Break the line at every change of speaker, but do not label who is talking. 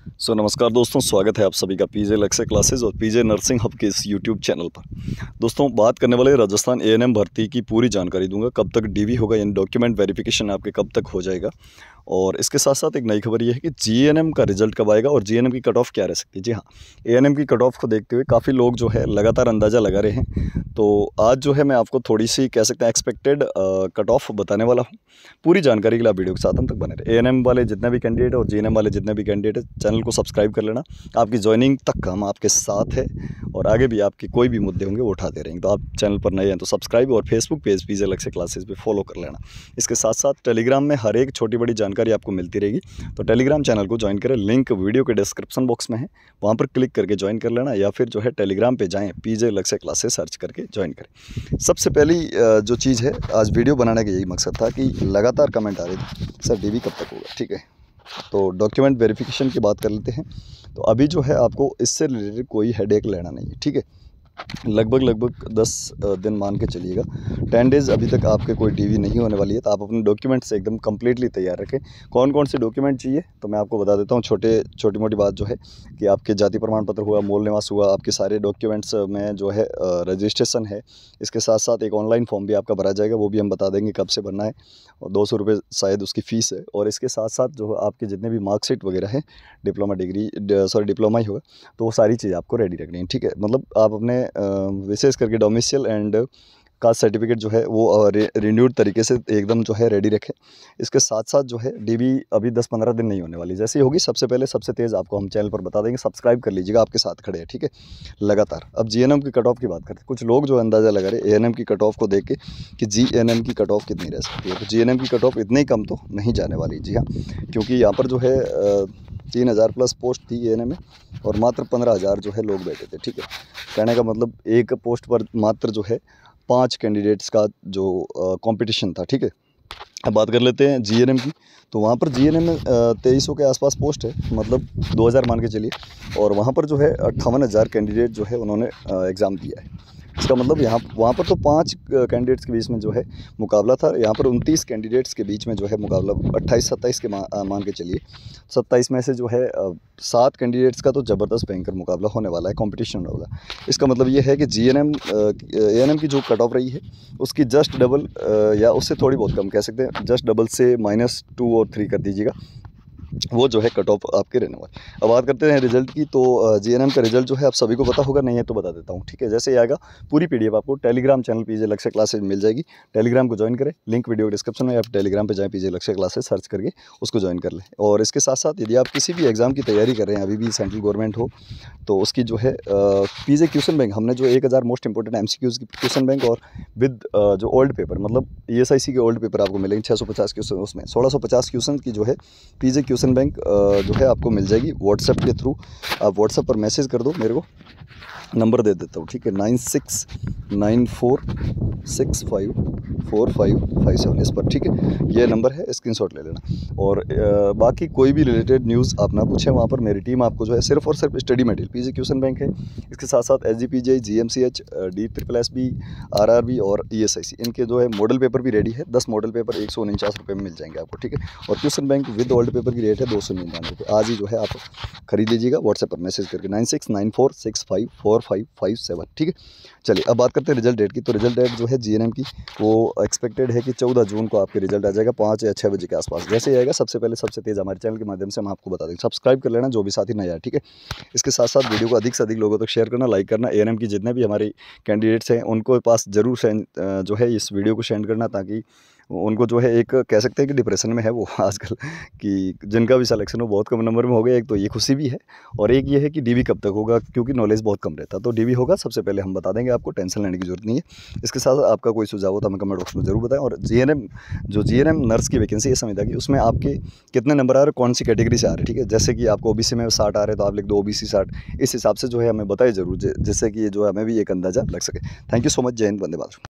सो so, नमस्कार दोस्तों स्वागत है आप सभी का पीजे लेक्से क्लासेस और पीजे नर्सिंग हब के इस यूट्यूब चैनल पर। दोस्तों बात करने वाले राजस्थान एएनएम भर्ती की पूरी जानकारी दूँगा। कब तक डीवी होगा यानी डॉक्यूमेंट वेरिफिकेशन आपके कब तक हो जाएगा। और इसके साथ साथ एक नई खबर यह है कि जीएनएम का रिज़ल्ट कब आएगा और जीएनएम की कट ऑफ़ क्या रह सकती है? जी हाँ एएनएम की कट ऑफ़ को देखते हुए काफ़ी लोग जो है लगातार अंदाज़ा लगा रहे हैं। तो आज जो है मैं आपको थोड़ी सी कह सकते हैं एक्सपेक्टेड कट ऑफ़ बताने वाला हूँ। पूरी जानकारी के लिए वीडियो के साथ हम तक बने रहे ए वाले जितने भी कैंडिडेट और जी वाले जितने भी कैंडिडेट है चैनल को सब्सक्राइब कर लेना। आपकी ज्वाइनिंग तक हम आपके साथ है और आगे भी आपके कोई भी मुद्दे होंगे वो उठाते रहेंगे। तो आप चैनल पर नए हैं तो सब्सक्राइब और फेसबुक पेज पीजे अलग से क्लासेस पे फॉलो कर लेना। इसके साथ साथ टेलीग्राम में हर एक छोटी बड़ी जानकारी आपको मिलती रहेगी। तो टेलीग्राम चैनल को ज्वाइन करें। लिंक वीडियो के डिस्क्रिप्शन बॉक्स में है। वहाँ पर क्लिक करके ज्वाइन कर लेना या फिर जो है टेलीग्राम पर जाएँ पीजे अलग से क्लासेस सर्च करके। ज्वाइन करें। सबसे पहली जो चीज़ है, आज वीडियो बनाने का यही मकसद था कि लगातार कमेंट आ रहे थे, सर डीवी कब तक होगा? ठीक है? तो डॉक्यूमेंट वेरिफिकेशन की बात कर लेते हैं। तो अभी जो है, आपको इससे रिलेटेड कोई हेडेक लेना नहीं है, ठीक है? लगभग लगभग दस दिन मान के चलिएगा। टेन डेज़ अभी तक आपके कोई टीवी नहीं होने वाली है तो आप अपने डॉक्यूमेंट से एकदम कम्प्लीटली तैयार रखें। कौन कौन से डॉक्यूमेंट चाहिए तो मैं आपको बता देता हूँ। छोटे छोटी मोटी बात जो है कि आपके जाति प्रमाण पत्र हुआ, मूल निवास हुआ, आपके सारे डॉक्यूमेंट्स में जो है रजिस्ट्रेशन है, इसके साथ साथ एक ऑनलाइन फॉर्म भी आपका भरा जाएगा, वो भी हम बता देंगे कब से भरना है, और दो शायद उसकी फ़ीस है, और इसके साथ साथ जो आपके जितने भी मार्कशीट वगैरह है, डिप्लोमा डिग्री सॉरी, डिप्लोमा ही होगा तो वो सारी चीज़ आपको रेडी रखनी है, ठीक है? मतलब आप अपने विशेष करके डोमिशियल एंड कास्ट सर्टिफिकेट जो है वो रिन्यूड तरीके से एकदम जो है रेडी रखें। इसके साथ साथ जो है डीबी अभी 10-15 दिन नहीं होने वाली। जैसे ही होगी, सबसे पहले सबसे तेज़ आपको हम चैनल पर बता देंगे। सब्सक्राइब कर लीजिएगा, आपके साथ खड़े हैं, ठीक है? लगातार। अब जीएनएम की कट ऑफ़ की बात करते हैं। कुछ लोग जो अंदाज़ा लगा रहे एएनएम की कट ऑफ़ को देख के कि जीएनएम की कट ऑफ़ कितनी रह सकती है। तो जी की कट ऑफ़ इतनी कम तो नहीं जाने वाली। जी हाँ क्योंकि यहाँ पर जो है तीन हज़ार प्लस पोस्ट थी ए में और मात्र पंद्रह हज़ार जो है लोग बैठे थे, ठीक है? कहने का मतलब एक पोस्ट पर मात्र जो है पाँच कैंडिडेट्स का जो कंपटीशन था, ठीक है? अब बात कर लेते हैं जीएनएम की। तो वहाँ पर जीएनएम में तेईस के आसपास पोस्ट है मतलब 2000 मान के चलिए। और वहाँ पर जो है अट्ठावन हज़ार कैंडिडेट जो है उन्होंने एग्ज़ाम दिया है। इसका मतलब यहाँ वहाँ पर तो पाँच कैंडिडेट्स के बीच में जो है मुकाबला था। यहाँ पर उनतीस कैंडिडेट्स के बीच में जो है मुकाबला अट्ठाईस सत्ताईस के मा, मान के चलिए। सत्ताईस में से जो है सात कैंडिडेट्स का तो ज़बरदस्त भयंकर मुकाबला होने वाला है कंपटीशन वाला। इसका मतलब ये है कि जी एन की जो कट ऑफ़ रही है उसकी जस्ट डबल या उससे थोड़ी बहुत कम कह सकते हैं जस्ट डबल से माइनस टू और थ्री कर दीजिएगा। वो जो है कट ऑफ़ आपके रहने वाले। अब बात करते हैं रिज़ल्ट की तो जीएनएम का रिज़ल्ट जो है, आप सभी को पता होगा, नहीं है तो बता देता हूँ, ठीक है? जैसे ही आएगा, पूरी पीडीएफ आपको Telegram channel PJ Lakshya classes मिल जाएगी। टेलीग्राम को ज्वाइन करें लिंक वीडियो डिस्क्रिप्शन में आप टेलीग्राम पर जाएँ पीजे लक्ष्य क्लासेज सर्च करके उसको ज्वाइन कर लें। और इसके साथ साथ यदि आप किसी भी एग्ज़ाम की तैयारी कर रहे हैं, अभी भी सेंट्रल गवर्नमेंट हो तो उसकी जो है पीजे क्वेश्चन बैंक हमने जो एक हज़ार मोस्ट इंपॉर्टेंट एम की क्वेश्चन बैंक और विद जो ओल्ड पेपर मतलब ई के ओल्ड पेपर आपको मिलेंगे छः सौ पचास क्वेश्चन उसमें। सोलह सौ पचास क्वेश्चन की जो है पीजे क्वेश्चन बैंक जो है आपको मिल जाएगी व्हाट्सएप के थ्रू आप व्हाट्सएप पर मैसेज कर दो मेरे को। नंबर दे देता हूँ, ठीक है? Nine six nine four six five, four five five seven, इस पर, ठीक है? ये नंबर है, स्क्रीनशॉट ले लेना। और बाकी कोई भी रिलेटेड न्यूज़ आप ना पूछें, वहाँ पर मेरी टीम आपको जो है सिर्फ़ और सिर्फ़ study material PG question bank है। इसके साथ साथ S G P J, G M C H D, triple S B, R R B और ई एस आई सी, इनके जो है मॉडल पेपर भी रेडी है। दस मॉडल पेपर एक सौ उनचास रुपये में मिल जाएँगे आपको, ठीक है? और question bank with old paper की रेट है दो सौ निन्यानवे रुपये आज ही जो है आप खरीद लीजिएगा व्हाट्सएप पर मैसेज करके nine six nine four six five four five five seven ठीक है? चलिए, अब बात करते हैं रिज़ल्ट डेट की। तो रिज़ल्ट डेट जो है जी की, वो एक्सपेक्टेड है कि चौदह जून को आपके रिज़ल्ट आ जाएगा, पाँच या छः बजे के आसपास। जैसे आएगा, सबसे पहले सबसे तेज़ हमारे चैनल के माध्यम से हम आपको बता देंगे। सब्सक्राइब कर लेना, जो भी साथी नया है, ठीक है? इसके साथ साथ वीडियो को अधिक से अधिक लोगों तक शेयर करना लाइक करना। ए की जितने भी हमारे कैंडिडेट्स हैं, उनको पास ज़रूर जो है इस वीडियो को सेंड करना, ताकि उनको जो है एक कह सकते हैं कि डिप्रेशन में है वो आजकल, कि जिनका भी सिलेक्शन हो, बहुत कम नंबर में हो गया एक तो ये खुशी भी है और एक ये है कि डीवी कब तक होगा, क्योंकि नॉलेज बहुत कम रहता तो डीवी होगा, सबसे पहले हम बता देंगे आपको टेंशन लेने की ज़रूरत नहीं है। इसके साथ आपका कोई सुझाव हो तो हमें कमेंट बॉक्स में ज़रूर बताएँ और जी जो जी नर्स की वैकेंसी है समझता कि, उसमें आपके कितने नंबर आ रहे कौन सी कैटेगरी से आ रहे ठीक है? जैसे कि आपको ओबीसी में साठ आ रहे तो आप लिख दो ओ बी इस हिसाब से जो है हमें बताए ज़रूर जिससे कि जो है हमें भी एक अंदाज़ा लग सके। थैंक यू सो मच जय हिंद, वंदे मातरम।